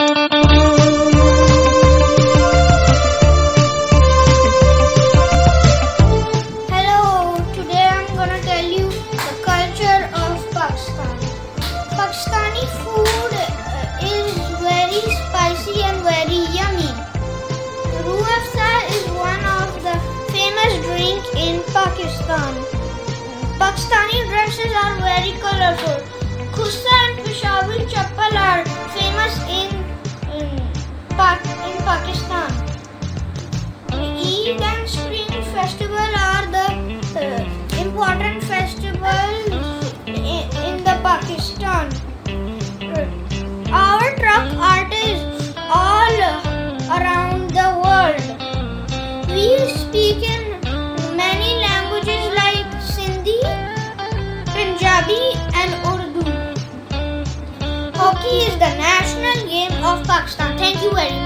Hello, today I'm gonna tell you the culture of Pakistan. Pakistani food uh, is very spicy and very yummy. Rooh is one of the famous drink in Pakistan. Pakistani dresses are very colorful. Hockey is the national game of Pakistan. Thank you very much.